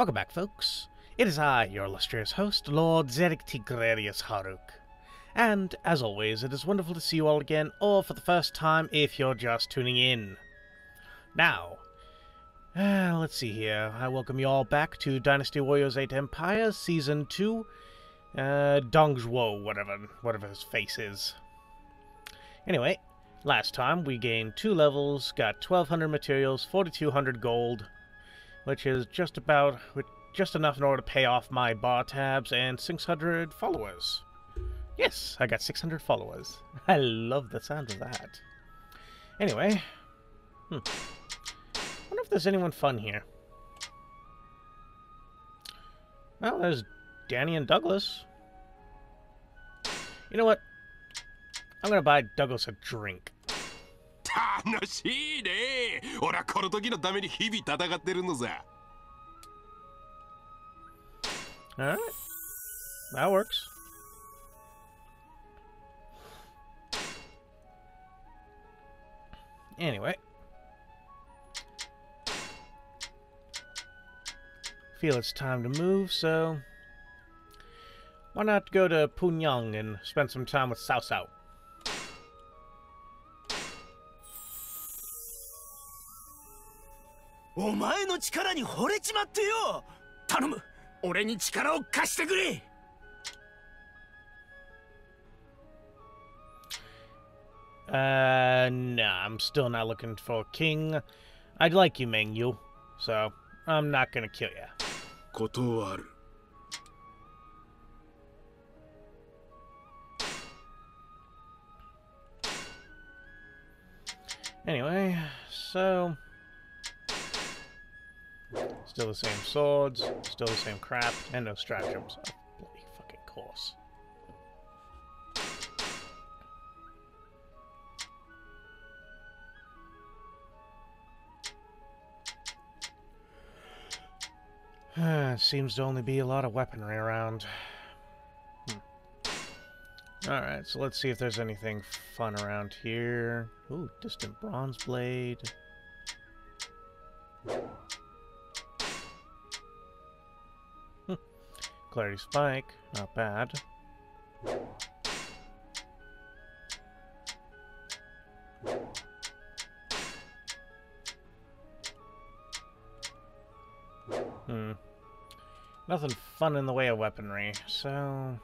Welcome back, folks. It is I, your illustrious host, Lord Zedek Tigrerius Haruk. And, as always, it is wonderful to see you all again, or for the first time if you're just tuning in. Now, uh, let's see here. I welcome you all back to Dynasty Warriors 8 Empire, Season 2, uh, Dongzhuo, whatever, whatever his face is. Anyway, last time we gained two levels, got 1200 materials, 4200 gold, which is just about, just enough in order to pay off my bar tabs and 600 followers. Yes, I got 600 followers. I love the sound of that. Anyway, hmm. wonder if there's anyone fun here. Well, there's Danny and Douglas. You know what? I'm gonna buy Douglas a drink. 楽しいね俺はこの時のために日々戦ってるのさ Alright. That works. Anyway. Feel it's time to move, so... Why not go to Punyang and spend some time with Sao Sao? お前の力に惚れちまってよ頼む俺に力を貸してくれ Uh, nah, I'm still not looking for a king. I'd like you, Mengyu, so I'm not gonna kill you. 断る Anyway, so... Still the same swords, still the same crap, and no stratagems. Of bloody fucking course. Seems to only be a lot of weaponry around. Hmm. Alright, so let's see if there's anything fun around here. Ooh, distant bronze blade. Clarity spike, not bad. Hmm. Nothing fun in the way of weaponry, so...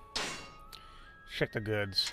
Check the goods.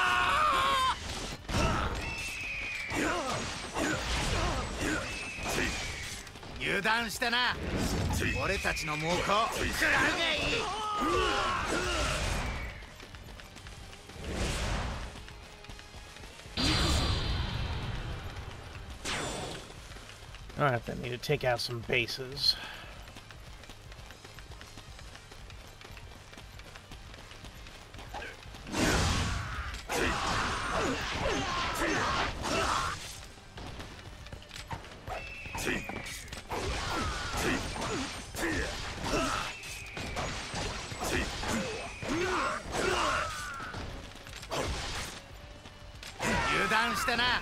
油断してな俺たちの猛攻食らうがいい Alright, then need to take out some bases. 油断してな。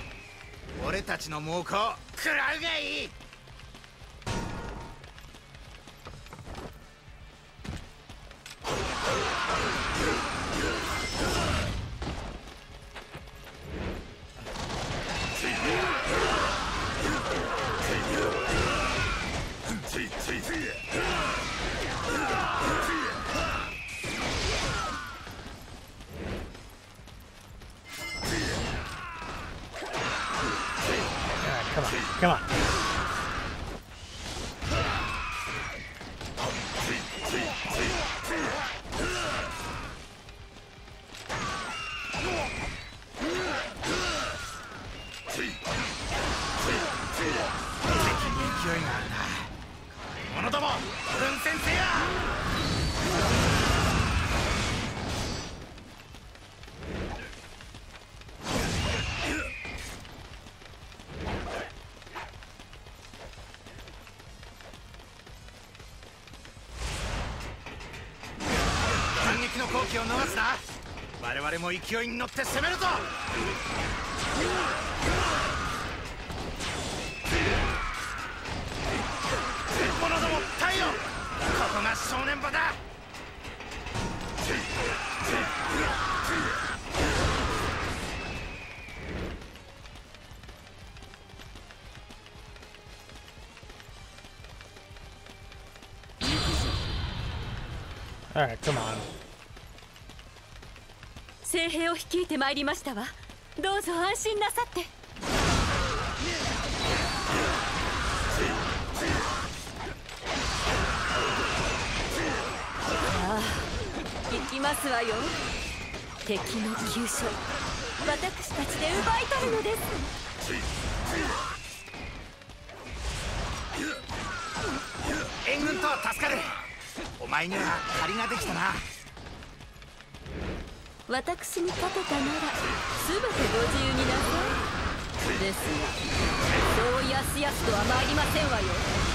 俺たちの猛攻食らうがいい。敵に勢いがあるなどもの好機を逃すな。我々も勢いに乗って攻めるぞ、うん Alright, come on. 精兵を率いてまいりましたわ。どうぞ安心なさって。ああ行きますわよ。敵の急所。私たちで奪い取るのです。援軍とは助かる。お前には借りができたな。私に勝てたなら全てご自由になさい。ですがそうやすやすとは参りませんわよ。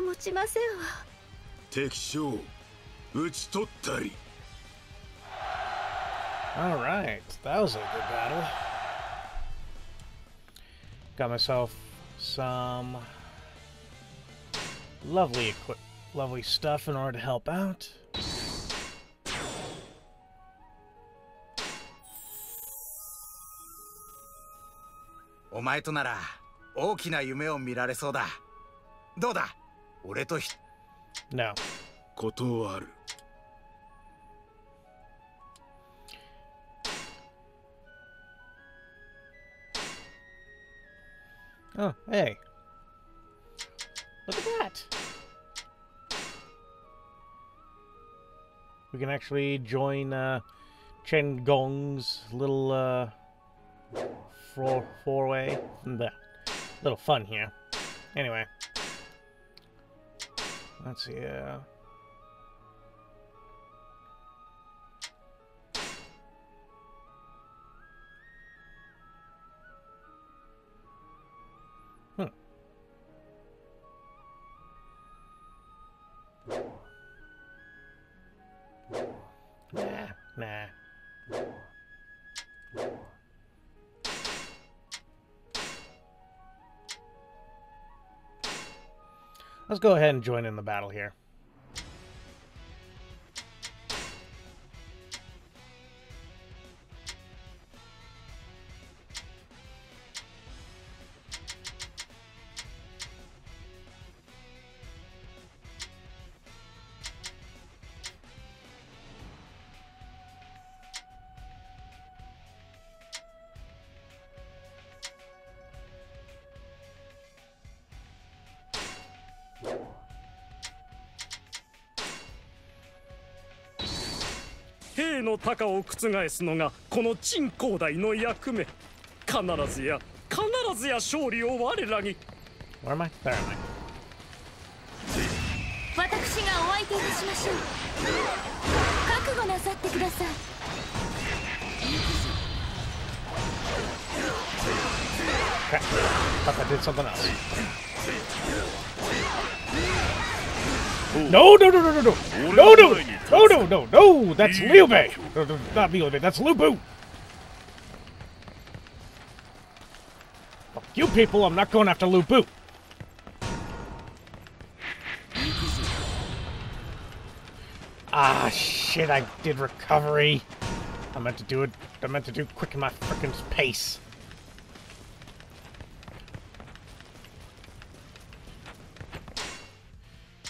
体が持ちませんわ敵将討ち取ったり Alright, that was a good battle. Got myself some lovely equi- lovely stuff in order to help out. お前となら大きな夢を見られそうだどうだ俺とひ No. 断る Oh, hey. Look at that. We can actually join uh, Chen Gong's little uh, four four way. The little fun here. Anyway, That's here. Let's go ahead and join in the battle here.「兵の高を覆すのがこの陳光大の役目必ずや必ずや勝利を我らに Where am I? There am I. 私がお相手いたしましょう覚悟なさってください did something else. No, no, no, no, no, no, no, no, no, no, no, no, that's Liu Bei. No, no, Not Liu Bei, that's Lu Bu. Fuck you people, I'm not going after Lu Bu. Ah, shit, I did recovery. I meant to do it, I meant to do quicken my frickin' pace.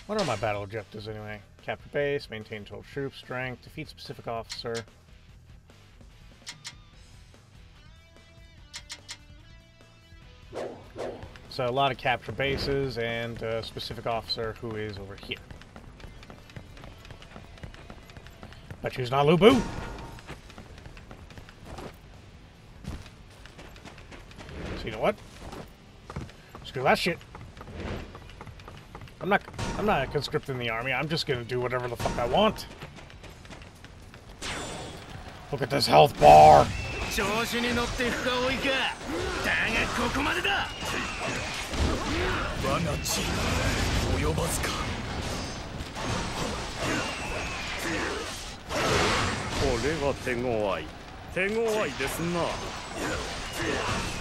What are my battle objectives anyway? Capture base, maintain total troop strength, defeat specific officer. So a lot of capture bases and a specific officer who is over here. But she's not Lubu! So you know what? Screw that shit. I'm not... I'm not conscripting the army. I'm just gonna do whatever the fuck I want. Look at this health bar.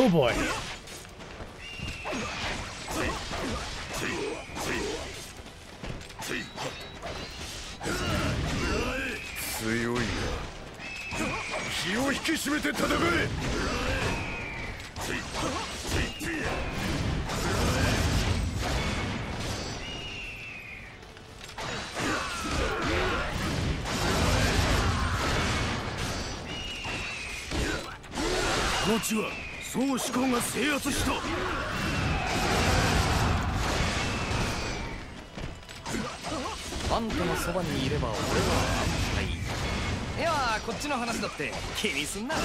Oh boy. 志向が制圧した。あんたのそばにいれば俺は安泰。いやこっちの話だって気にすんな。敵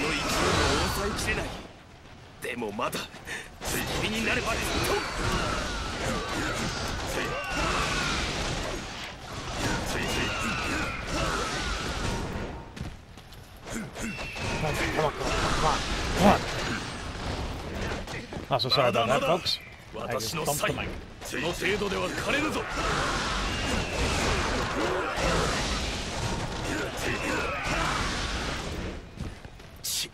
の勢いを抑えきれない。でもまだ君になればずっと。Come on, come on, come on, come on. Also sorry about that, folks. I just 私の bumped 才 the mic. その程度では枯れるぞち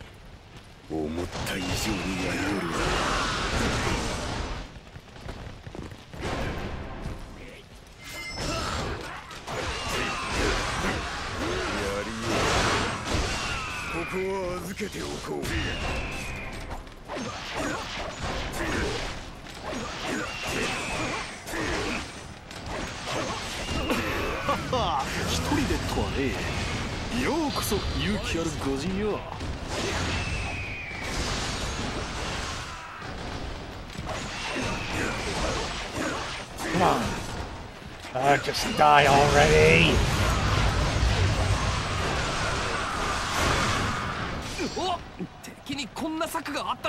思った以上にやりおるわ一人でとはねようこそ勇気ある御人よ Come on. Uh, just die already.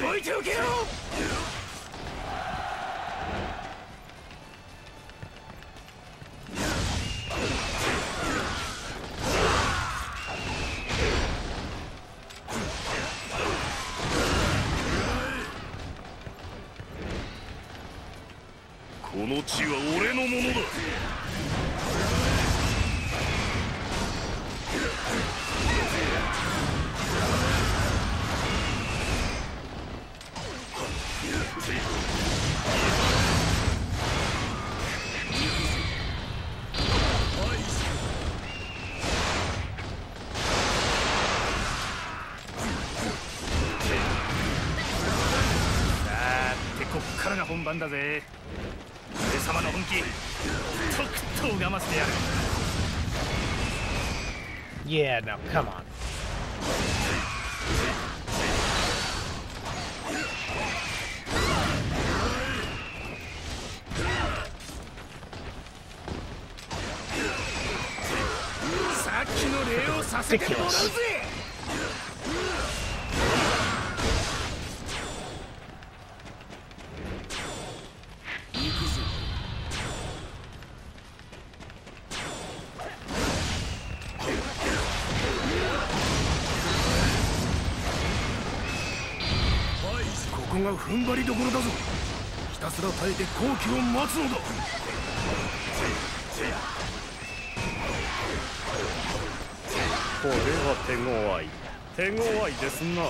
覚えておけよこの地は俺のものだ。番だぜ。俺様の本気とくと拝ませてやる。Yeah, no, come on. さが踏ん張りどころだぞ。ひたすら耐えて好機を待つのだ。これは手強い。手強いですな。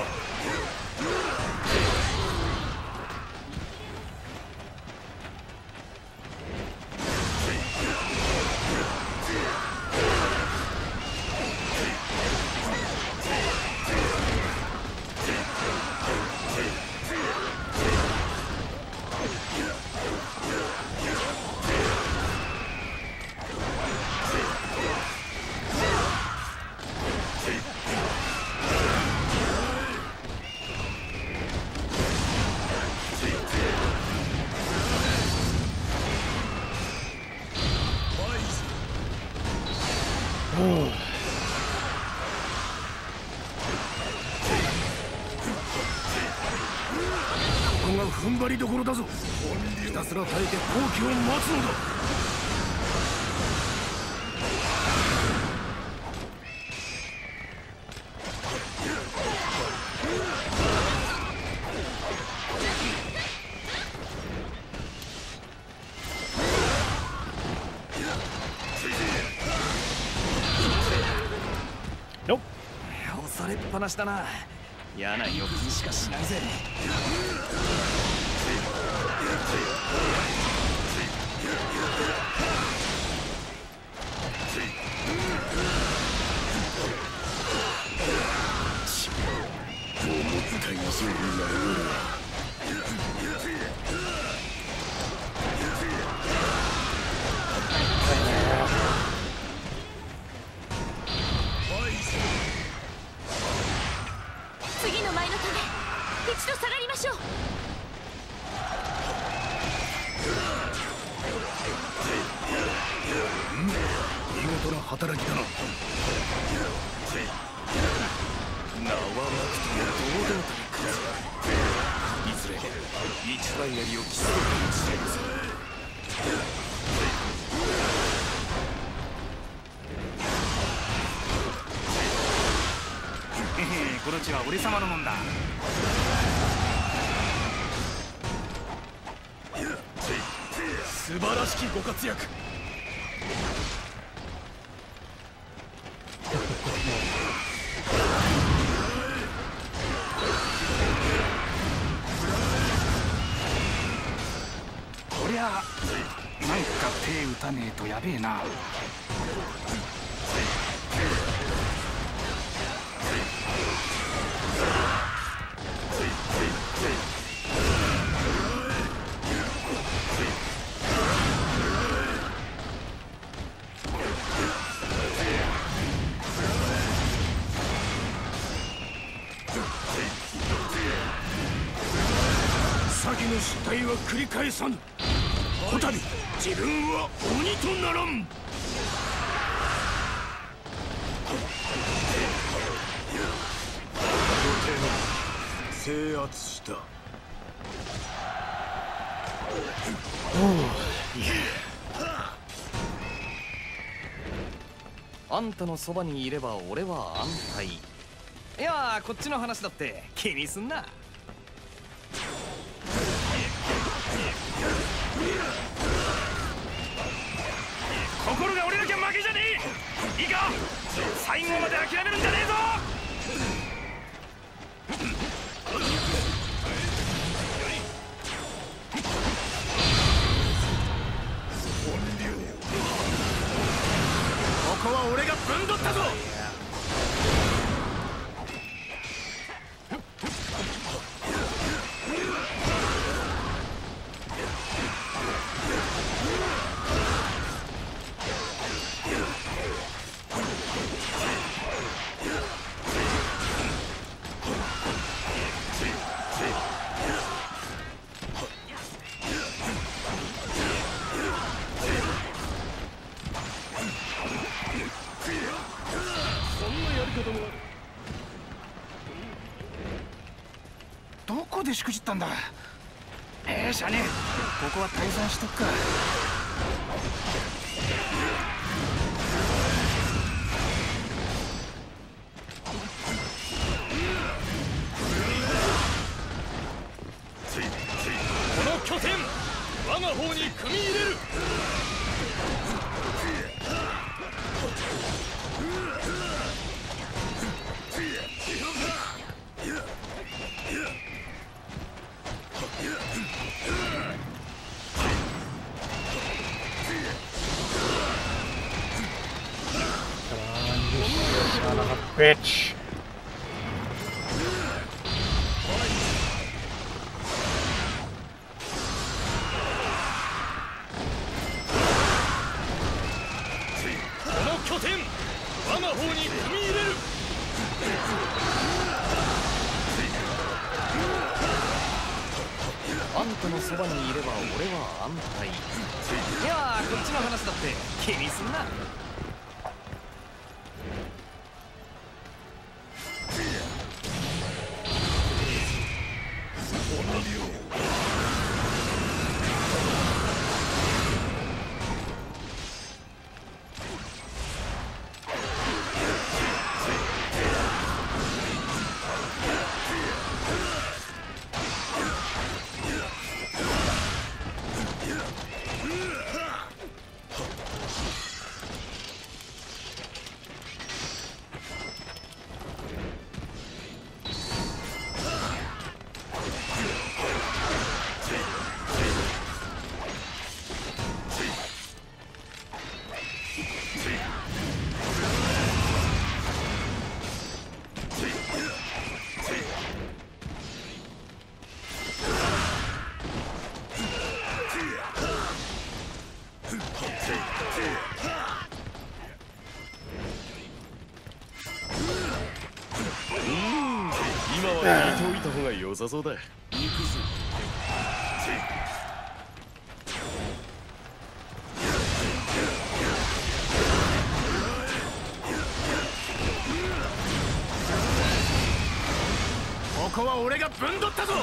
ここが踏ん張りどころだぞ。ひたすら耐えて好機を待つのだ。押されっぱなしだな。嫌な予感しかしないぜ。一度下がりましょう。見事な働きだな。名はなくとも堂々たる活躍いずれ一番槍を競うかもしれませんへこの地は俺様のもんだ。素晴らしきご活躍。こりゃなんか手打たねえとやべえな。は繰り返さぬ。こたび自分は鬼とならん。制圧した。あんたのそばにいれば俺は安泰。いやこっちの話だって気にすんな最後まで諦めるんじゃねえぞ！しくじったんだ。ええじゃねえ。ここは退散しとくか。Bitch. さそうだ。行くぞここは俺がぶんどったぞ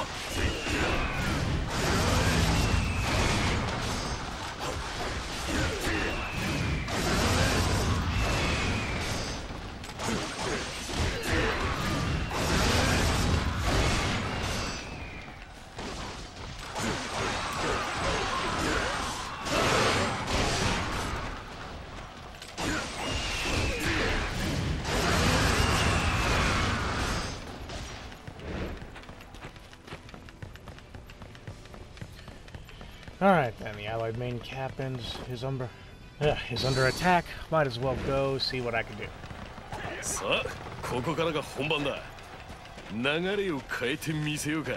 Alright then, the allied main captains is under, uh, is under attack. Might as well go see what I can do. さあ、ここからが本番だ。流れを変えてみせようか。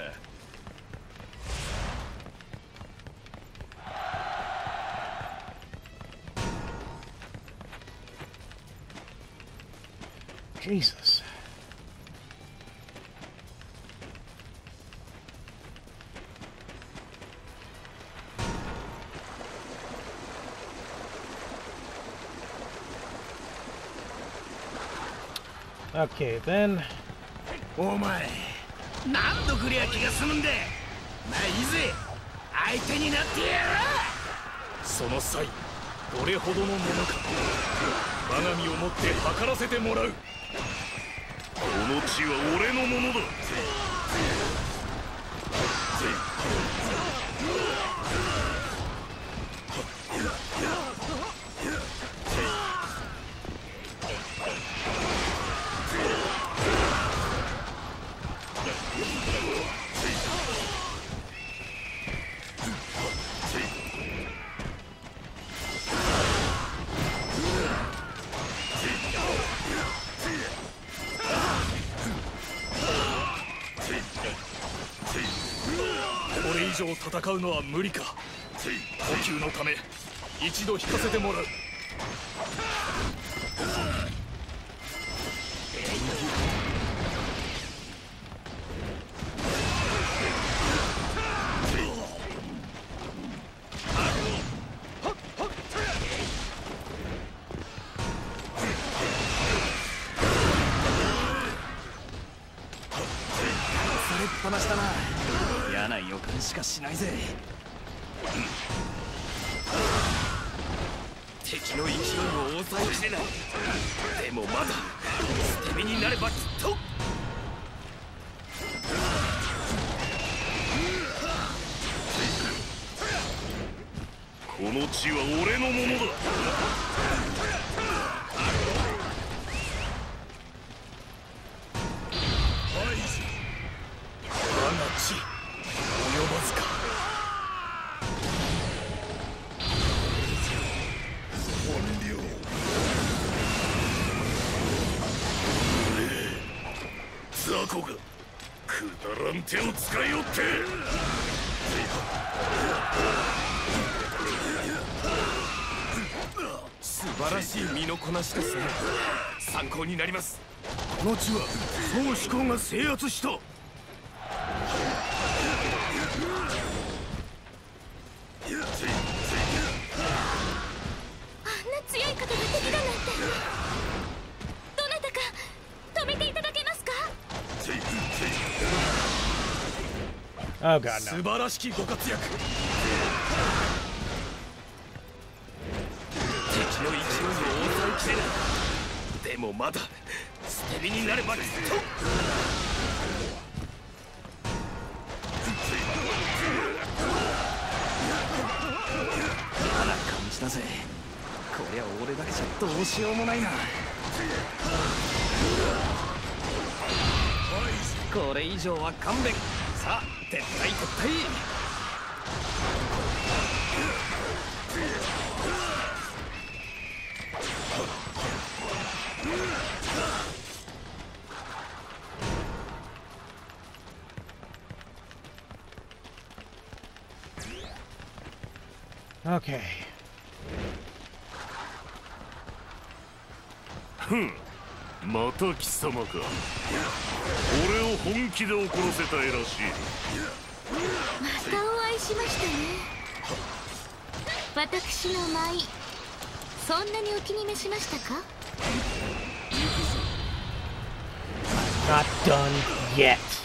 Jesus. Okay, then. お前何度くりゃ気が済むんだ。まあいいぜ。相手になってやらその際どれほどのものか我が身をもって測らせてもらう。この地は俺のものだ。戦うのは無理か。つい補給のため一度引かせてもらう。雑魚がくだらん手を使いおって。素晴らしい身のこなしですね。参考になります。この地は宗主公が制圧した。Oh god, 素 no. 晴らしきご活躍。敵の勢いを抑えきれない。でもまだ捨て身になればきっと。感じだぜ。こりゃ俺だけじゃどうしようもないな。これ以上は勘弁。さあ撤退撤退 Okay. また貴様か。俺本気で怒らせたいらしい。またお会いしましたね。私の舞。そんなにお気に召しましたか？Not done yet.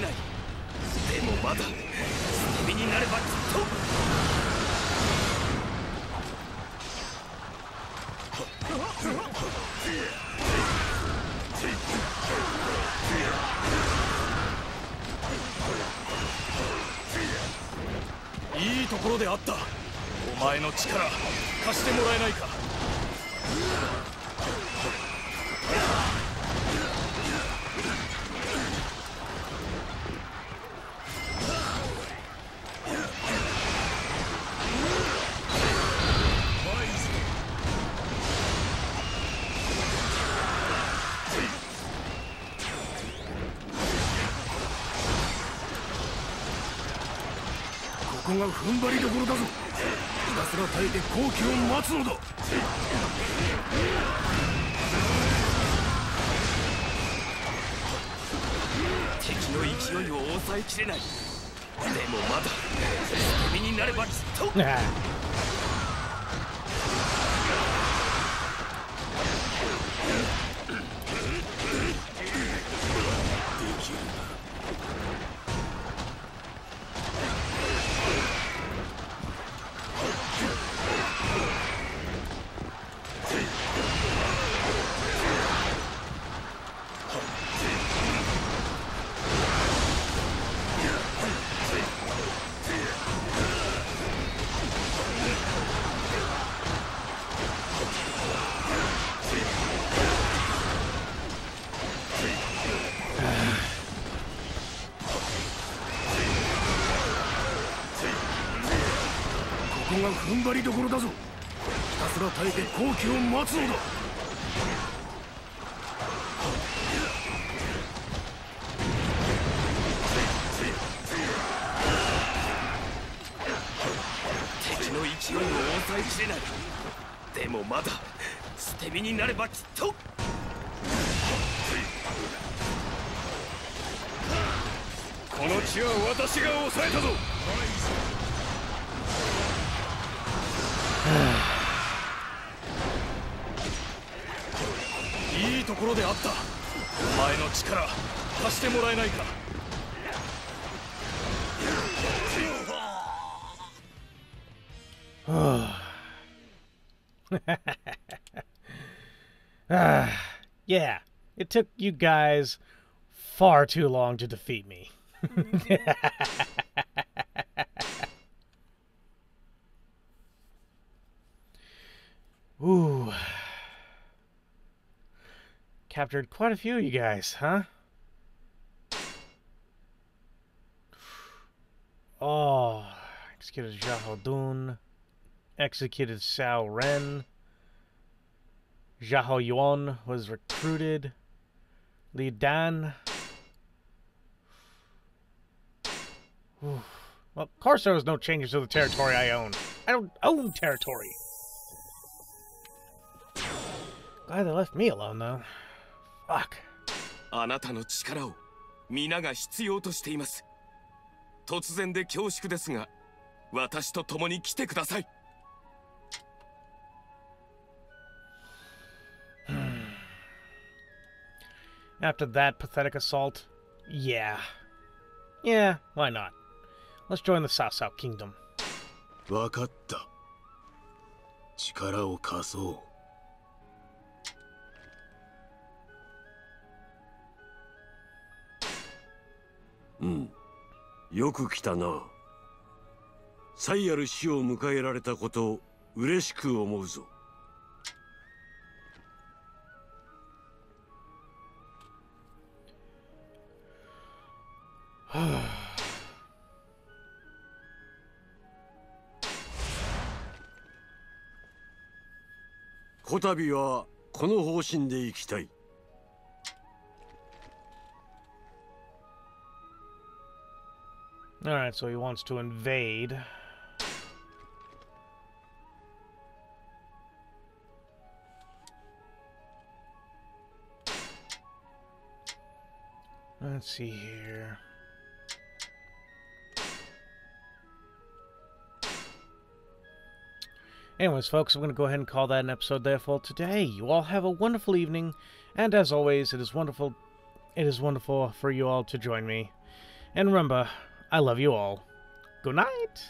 れない。でもまだ捨て身になればきっと。いいところであった。お前の力貸してもらえないか。つのだ。敵の勢いを抑えきれない。でもまだ捨て身になればきっと。待つのだ。敵の勢いを抑えきれない。でもまだ捨て身になればきっと。この地は私が抑えたぞ。い い ところであったお前の力貸してもらえないか Oh. Ah, yeah, it took you guys far too long to defeat me. Ooh. Captured quite a few of you guys, huh? Oh, executed Jahodun, executed Sao Ren. Zhao Yuan was recruited. Li Dan. Well, of course there was no changes to the territory I own. I don't own territory. Glad they left me alone, though. Fuck. あなたの力を皆が必要としています突然で恐縮ですが私と共に来てください After that pathetic assault, yeah. Yeah, why not? Let's join the Sao Sao Kingdom. わかった力を貸そううん。よく来たな。最ある死を迎えられたこと嬉しく思うぞ。こたびはこの方針で行きたい。Alright, so he wants to invade. Let's see here. Anyways, folks, I'm going to go ahead and call that an episode there for today. You all have a wonderful evening, and as always, it is wonderful. It is wonderful for you all to join me. And remember, I love you all. Good night.